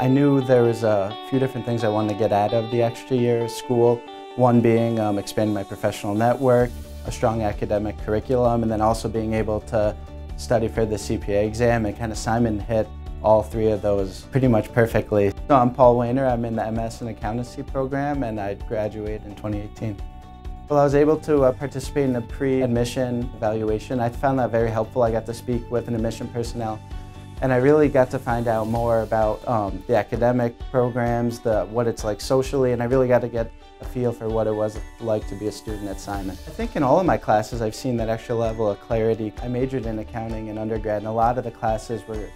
I knew there was a few different things I wanted to get out of the extra year of school. One being um, expanding my professional network, a strong academic curriculum, and then also being able to study for the CPA exam and kind of Simon hit all three of those pretty much perfectly. So I'm Paul Wehner, I'm in the MS in Accountancy program and I graduated in 2018. Well, I was able to uh, participate in a pre-admission evaluation. I found that very helpful. I got to speak with an admission personnel and I really got to find out more about um, the academic programs, the, what it's like socially, and I really got to get a feel for what it was like to be a student at Simon. I think in all of my classes I've seen that extra level of clarity. I majored in accounting in undergrad and a lot of the classes were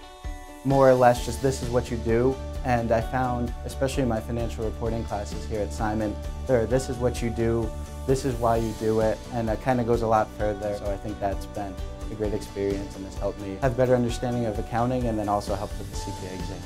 more or less just this is what you do and I found, especially in my financial reporting classes here at Simon, there this is what you do, this is why you do it, and it kind of goes a lot further. So I think that's been a great experience and has helped me have better understanding of accounting and then also helped with the CPA exam.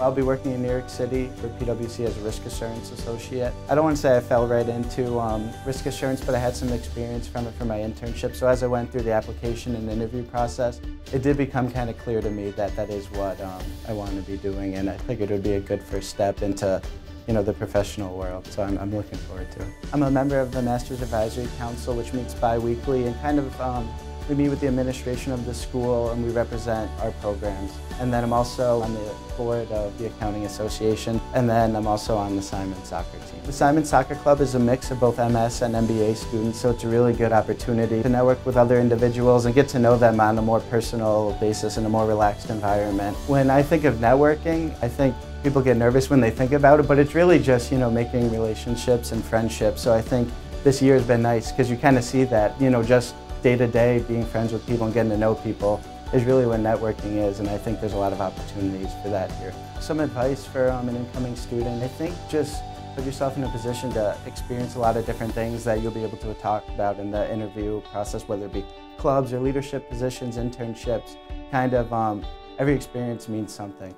I'll be working in New York City for PwC as a risk assurance associate. I don't want to say I fell right into um, risk assurance, but I had some experience from it for my internship. So as I went through the application and interview process, it did become kind of clear to me that that is what um, I want to be doing, and I figured it would be a good first step into you know, the professional world, so I'm, I'm looking forward to it. I'm a member of the Masters Advisory Council, which meets bi-weekly and kind of um, we meet with the administration of the school and we represent our programs. And then I'm also on the board of the Accounting Association and then I'm also on the Simon Soccer team. The Simon Soccer Club is a mix of both MS and MBA students so it's a really good opportunity to network with other individuals and get to know them on a more personal basis in a more relaxed environment. When I think of networking, I think people get nervous when they think about it, but it's really just, you know, making relationships and friendships. So I think this year has been nice because you kind of see that, you know, just day to day, being friends with people and getting to know people is really what networking is, and I think there's a lot of opportunities for that here. Some advice for um, an incoming student, I think just put yourself in a position to experience a lot of different things that you'll be able to talk about in the interview process, whether it be clubs or leadership positions, internships, kind of um, every experience means something.